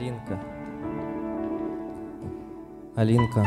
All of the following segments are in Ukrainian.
Алинка. Алинка,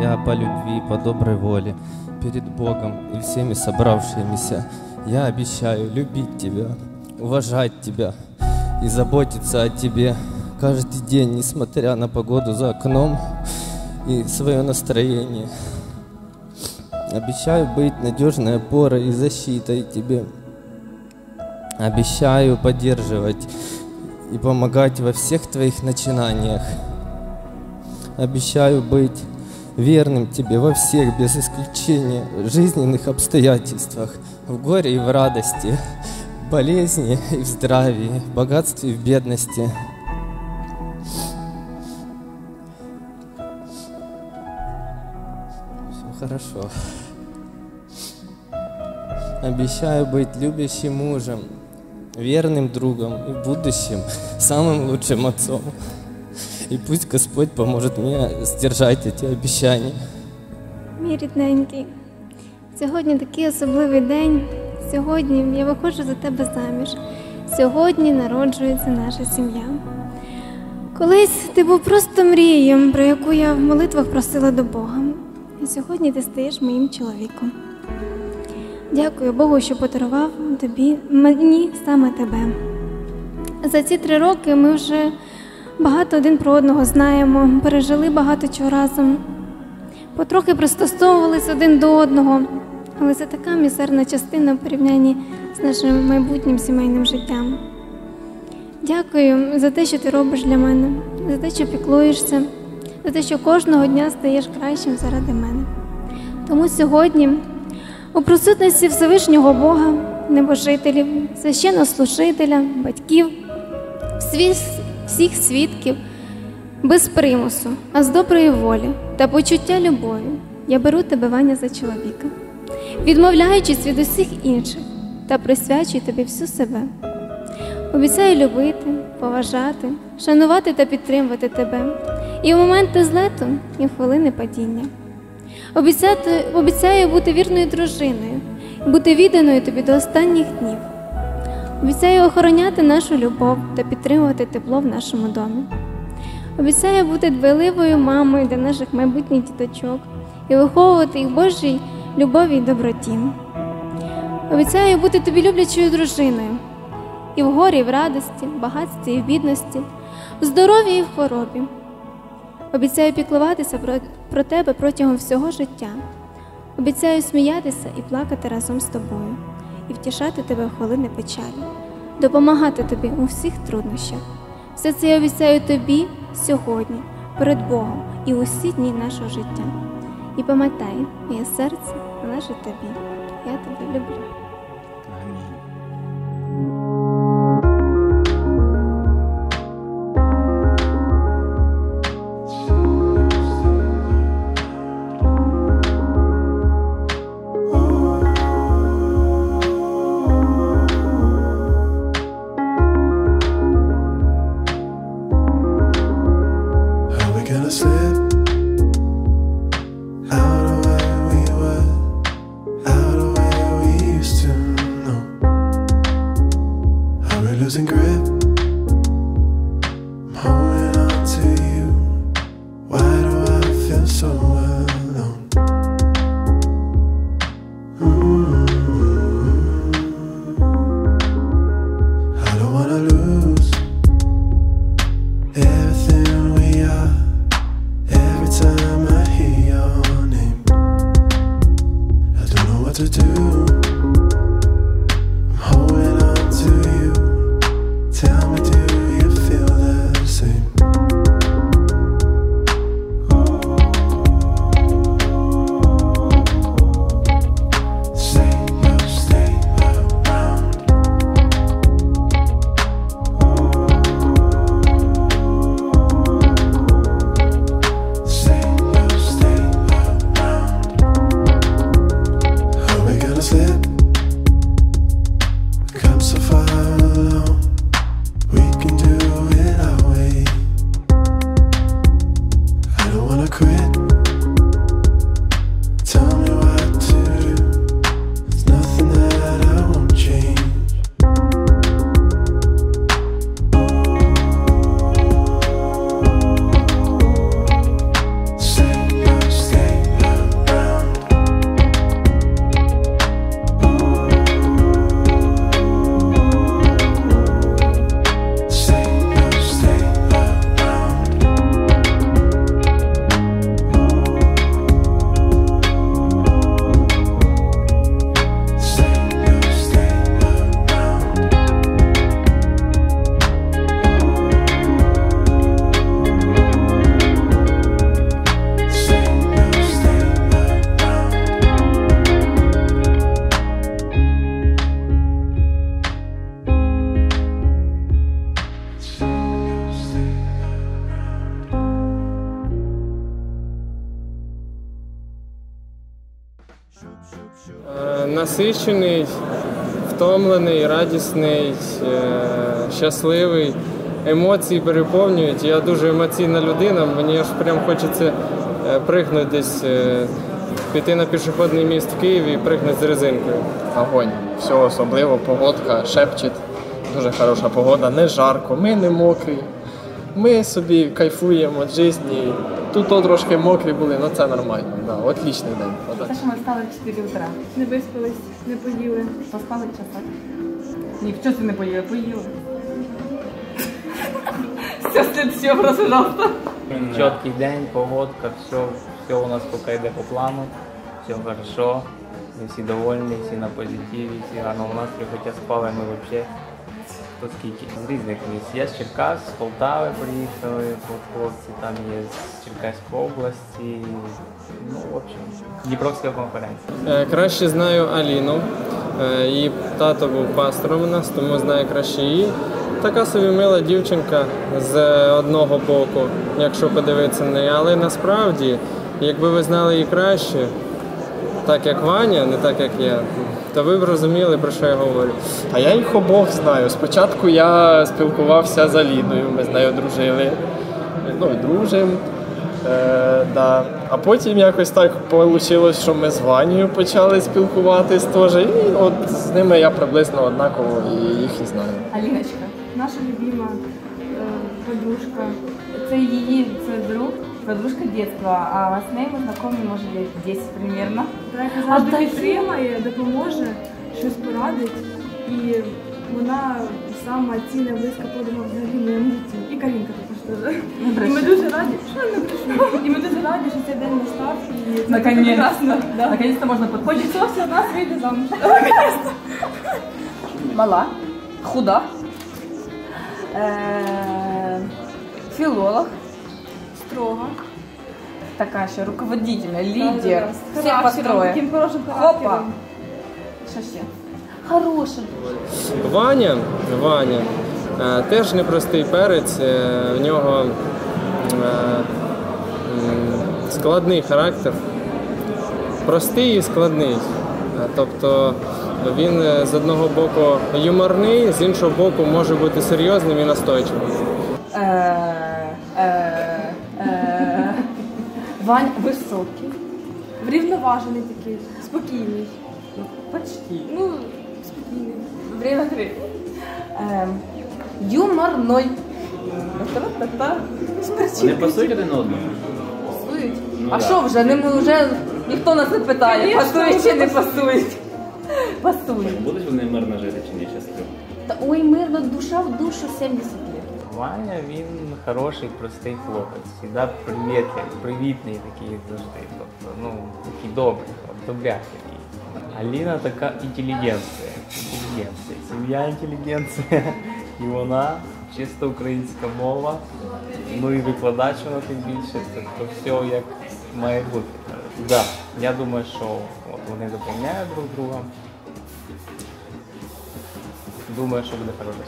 я по любви, по доброй воле, перед Богом и всеми собравшимися, я обещаю любить тебя, уважать тебя и заботиться о тебе каждый день, несмотря на погоду за окном и свое настроение. Обещаю быть надежной опорой и защитой тебе. Обещаю поддерживать и помогать во всех твоих начинаниях. Обещаю быть верным тебе во всех, без исключения, жизненных обстоятельствах, в горе и в радости, в болезни и в здравии, в богатстве и в бедности. Все хорошо. Обещаю быть любящим мужем, верным другом и в будущем самым лучшим отцом. И пусть Господь поможет мне сдержать эти обещания. Мій рідненький, сьогодні такий особливий день. Сьогодні я виходжу за тебе заміж. Сьогодні народжується наша сім'я. Колись ти був просто мрією, про яку я в молитвах просила до Бога. І сьогодні ти стаєш моїм чоловіком. Дякую Богу, що подарував тобі мені саме тебе. За ці три роки ми вже багато один про одного знаємо, пережили багато чого разом, потрохи пристосовувались один до одного, але це така мізерна частина в порівнянні з нашим майбутнім сімейним життям. Дякую за те, що ти робиш для мене, за те, що піклуєшся, за те, що кожного дня стаєш кращим заради мене. Тому сьогодні, у присутності Всевишнього Бога, небожителів, священнослужителя, батьків, всіх свідків, без примусу, а з доброї волі та почуття любові, я беру тебе Ваня за чоловіка, відмовляючись від усіх інших та присвячую тобі всю себе. Обіцяю любити, поважати, шанувати та підтримувати тебе і в моменти злету, і в хвилини падіння. Обіцяти, обіцяю бути вірною дружиною, бути відданою тобі до останніх днів. Обіцяю охороняти нашу любов та підтримувати тепло в нашому домі. Обіцяю бути дбайливою мамою для наших майбутніх діточок і виховувати їх Божій любові й доброті. Обіцяю бути тобі люблячою дружиною і в горі, і в радості, в багатстві, і в бідності, в здоров'ї і в хворобі. Обіцяю піклуватися про, про тебе протягом всього життя. Обіцяю сміятися і плакати разом з тобою, і втішати тебе в хвилини печалі, допомагати тобі у всіх труднощах. Все це я обіцяю тобі сьогодні, перед Богом і усі дні нашого життя. І пам'ятай, моє серце належить тобі. Я тебе люблю. Can I slip? To do. Насичений, втомлений, радісний, е, щасливий. Емоції переповнюють. Я дуже емоційна людина, мені аж прям хочеться е, пригнути десь, е, піти на пішохідний міст в Києві і пригнути з резинкою. Огонь. Все особливо, погодка шепчить. Дуже хороша погода, не жарко, ми не мокрі. Ми собі кайфуємо від житті. Тут то трошки мокрі були, але це нормально. Да, отлічний день. Отак. Те, що ми встали в 4 утра. Не виспались, не поїли. Поспали часок. Ні, що ти не поїли? Поїли. Все, вопрос, пожалуйста. Четкий день, погодка, все, все у нас пока йде по плану, все хорошо, ми всі довольні, всі на позитиві, всі гарно у нас, хоча спали ми взагалі. Хто? З різних місць. Я з Черкас, з Полтави приїхали, хлопці, там є з Черкаської області. Ну, в общем, Дніпровська конференція. Е, Краще знаю Аліну. Е, Її тато був пастором у нас, тому знаю краще її. Така собі мила дівчинка з одного боку, якщо подивитися на неї. Але насправді, якби ви знали її краще, так як Ваня, не так як я, то ви б розуміли, про що я говорю. А я їх обох знаю. Спочатку я спілкувався з Аліною, ми з нею дружили. Ну і дружимо. Е, да. А потім якось так вийшло, що ми з Ванією почали спілкуватись теж. І от з ними я приблизно однаково і їх і знаю. Аліночка, наша любима е, подружка. Це її це друг, подружка дитинства, а з нею ми знайомі, може, лет 10 примерно. Та яка А завжди та підтримає, допоможе, щось порадить. І вона сама цінна близька подруга взагалі моя муті. І Карінка також теж. І ми дуже раді, що я не брешу. І ми дуже раді, що цей день настав. І це Наконец-то. прекрасно. Да. Наконец-то можна Хоч подходить. і зовсім нас вийде замуж. Мала, худа, е, філолог, Строго. така ще руководительна, лідер, З всіх характером, построє. Таким хорошим характером. Що ще? Хороша. Ваня, Ваня е, теж непростий перець, е, в нього е, складний характер. Простий і складний. Е, Тобто він е, з одного боку юморний, з іншого боку може бути серйозним і настойчивим. Е, Вань високий. Врівноважений такий, спокійний. Почти. Ну, спокійний. Время три. Е, юморной. Вони пасують один одному. Пасують. Ну, а да. що вже? Не, вже ніхто нас не питає, Конечно, пасують чи не пасують. пасують. Будуть вони мирно жити чи ні щасливо? Та ой, мирно, душа в душу 70 лет. Ваня він хороший, простий хлопець. Всегда привітний, привітний такий завжди. Тобто, ну, такий добрий, от, добрячий. Аліна така інтелігенція. Інтелігенція. Сім'я інтелігенція. І вона чисто українська мова. Ну і викладач вона тим більше. Це то все як має бути. Да, я думаю, що от вони доповняють друг друга. Думаю, що буде хороша.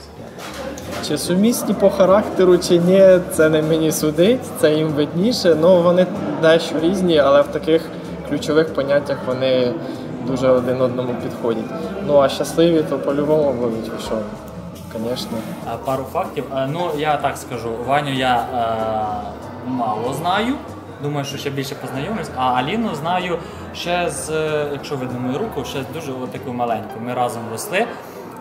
Чи сумісні по характеру, чи ні, це не мені судить, це їм видніше. Ну вони дещо різні, але в таких ключових поняттях вони дуже один одному підходять. Ну а щасливі, то по-любому будуть, ви що, звісно. Пару фактів. Е, Ну, я так скажу, Ваню я е, мало знаю. Думаю, що ще більше познайомлюсь. А Аліну знаю ще з, е, якщо видно мою руку, ще з дуже таку маленьку. Ми разом росли.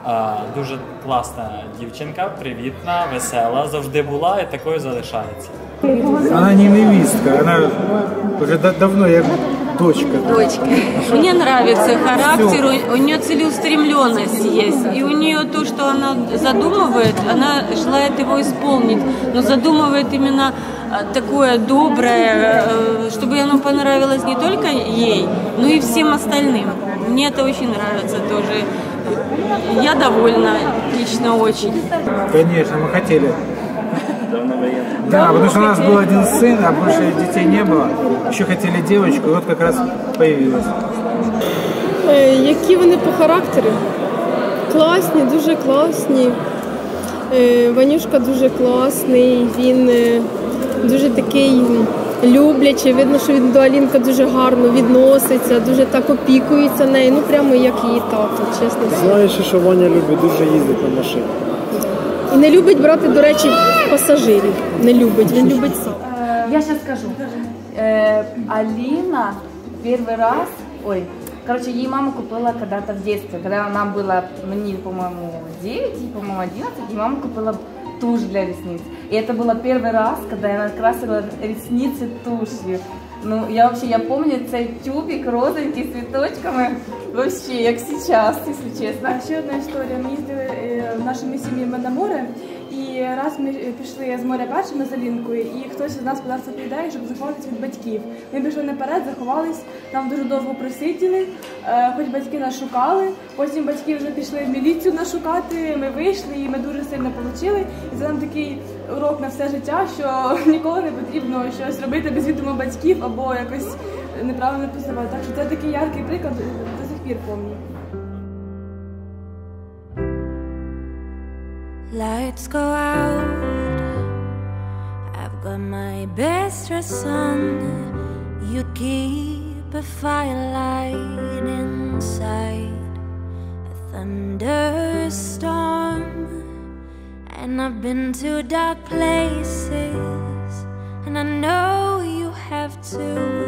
Е, Дуже класна дівчинка, привітна, весела, завжди була і такою залишається. Она не невестка, она уже да- давно я дочка. дочка. Мне нравится характер, у, у нее целеустремленность есть. И у нее то, что она задумывает, она желает его исполнить, но задумывает именно а, такое доброе, э, чтобы оно понравилось не только ей, но и всем остальным. Мне это очень нравится тоже. Я довольна, лично очень. Конечно, мы хотели. Давно воєнний. Да, потому что у нас был один сын, а больше детей не было. Еще хотели девочку, и вот как раз появилась. Е, Які вони по характеру? Класні, дуже класні. Е, Ванюшка дуже класний, він е, дуже такий м, любляче. Видно, що він до Алінка дуже гарно відноситься, дуже так опікується нею. Ну прямо як її тато, чесно. Знаєш, що Ваня любить дуже їздити на машині. І не любить брати, до речі, пасажирів. Не любить, він любить сам. Я сейчас скажу. Э, Алина первый раз, ой, короче, ей мама купила когда-то в детстве, когда она была, мне, по-моему, 9, ей, по-моему, 11, ей мама купила тушь для ресниц. И это было первый раз, когда она красила ресницы тушью. Ну, я вообще, я помню цей тюбик розовенький з цвіточками, вообще, як сейчас, если честно. А ще одна історія. Ми їздили е, нашими сім'ями на море, і раз ми е, пішли з моря першими за Лінкою, і хтось із нас подався по ідею, щоб заховатися від батьків. Ми пішли наперед, заховались, там дуже довго просиділи, е, хоч батьки нас шукали. Потім батьки вже пішли в міліцію нас шукати. Ми вийшли і ми дуже сильно получили. І це нам такий урок на все життя, що ніколи не потрібно щось робити без відома батьків або якось неправильно поступати. Так що це такий яркий приклад до сих пір пам'ятаю. Lights go out. I've got my best dress on. You keep a firelight inside a thunderstorm. And I've been to dark places, and I know you have too.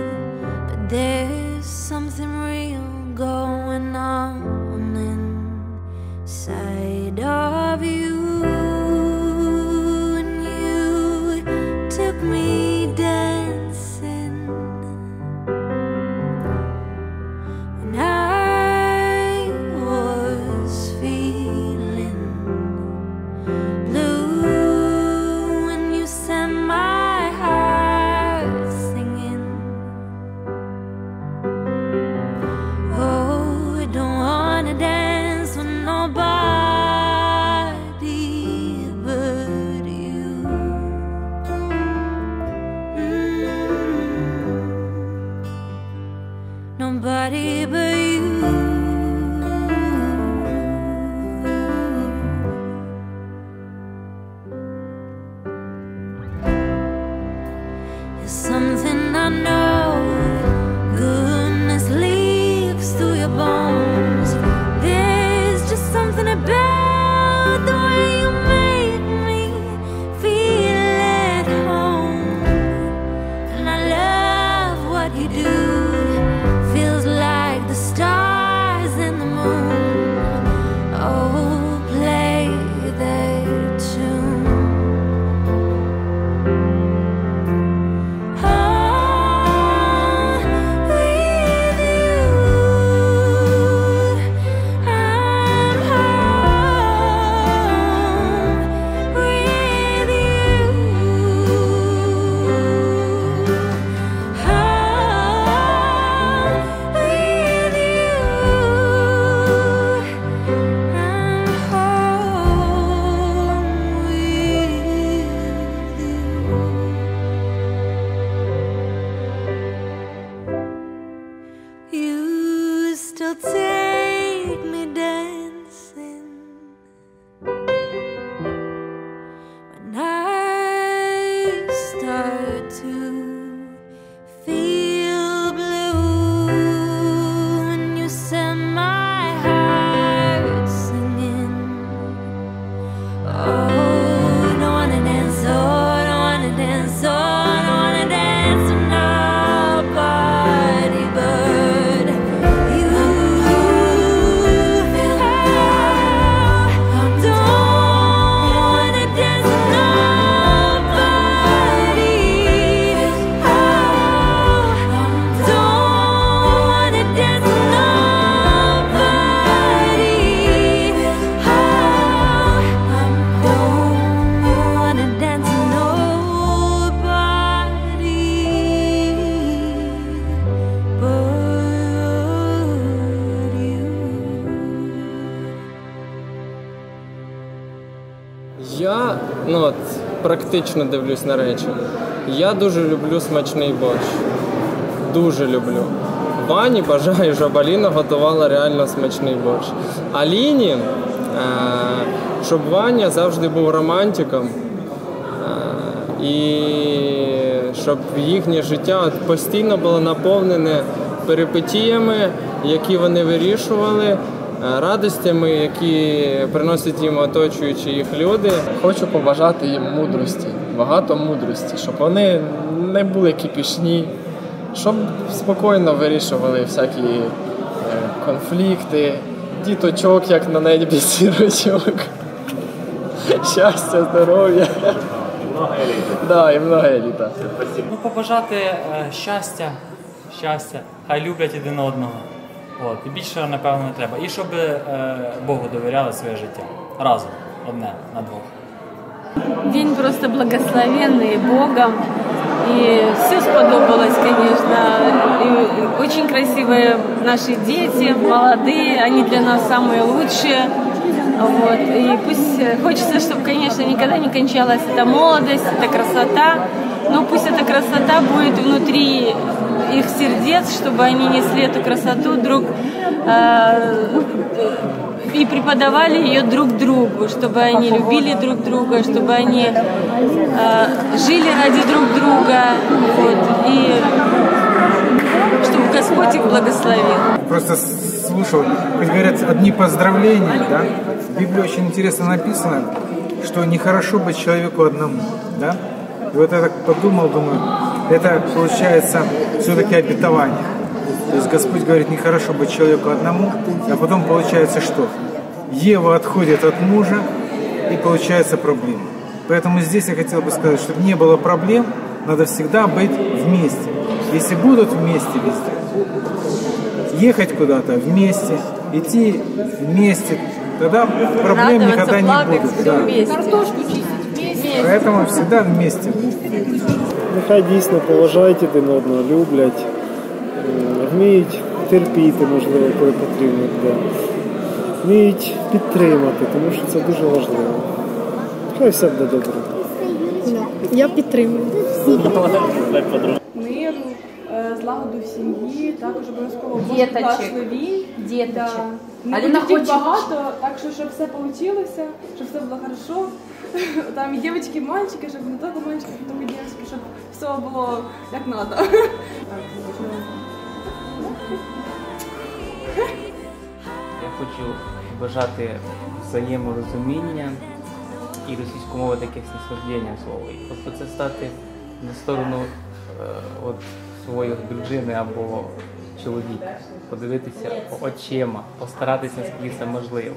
Практично дивлюсь на речі. Я дуже люблю смачний борщ. Дуже люблю. Вані бажаю, щоб Аліна готувала реально смачний борщ. Аліні, е, щоб Ваня завжди був романтиком. Е, і щоб їхнє життя постійно було наповнене перипетіями, які вони вирішували, радостями, які приносять їм оточуючі їх люди. Хочу побажати їм мудрості, багато мудрості, щоб вони не були кипішні, щоб спокійно вирішували всякі е, конфлікти, діточок, як на небі сірочок. Щастя, здоров'я. Да, і много еліта. Ну, побажати е, щастя, щастя, хай люблять один одного. От, і більше, напевно, не треба. І щоб е, Богу довіряли своє життя. Разом, одне на двох. День просто благословенный Богом. И все сподобалось, конечно. И очень красивые наши дети, молодые, они для нас самые лучшие. Вот. И пусть э, хочется, чтобы, конечно, никогда не кончалась эта молодость, эта красота. Но пусть эта красота будет внутри их сердец, чтобы они несли эту красоту друг э, и преподавали ее друг другу, чтобы они любили друг друга, чтобы они э, жили ради друг друга, вот, и чтобы Господь их благословил. Просто слушал, как говорят, одни поздравления, да? В Библии очень интересно написано, что нехорошо быть человеку одному, да? И вот я так подумал, думаю, это получается все-таки обетование. То есть Господь говорит, нехорошо быть человеку одному, а потом получается что? Ева отходит от мужа, и получается проблема. Поэтому здесь я хотел бы сказать, чтобы не было проблем, надо всегда быть вместе. Если будут вместе везде, ехать куда-то вместе, идти вместе, тогда проблем Радоваться, никогда не будет. да. Картошку чистить вместе. Поэтому всегда вместе. Нехай дійсно поважають один одного, люблять, е, вміють терпіти, можливо, коли потрібно буде. Вміють підтримати, тому що це дуже важливо. Хай все буде добре. Я підтримую. миру, е, злагоду в сім'ї, також обов'язково благословінь. Діточок. Не Аліна буде хоче- багато, так що щоб все вийшло, щоб все було хорошо. Там і дівчатки, і мальчики, щоб не тільки мальчики, не тільки дівчатки, все було як треба. Я хочу бажати взаєморозуміння і російськомове таке снисхождення слово. І просто це стати на сторону е, от, своєї дружини або чоловіка, подивитися очима, постаратися наскільки це можливо.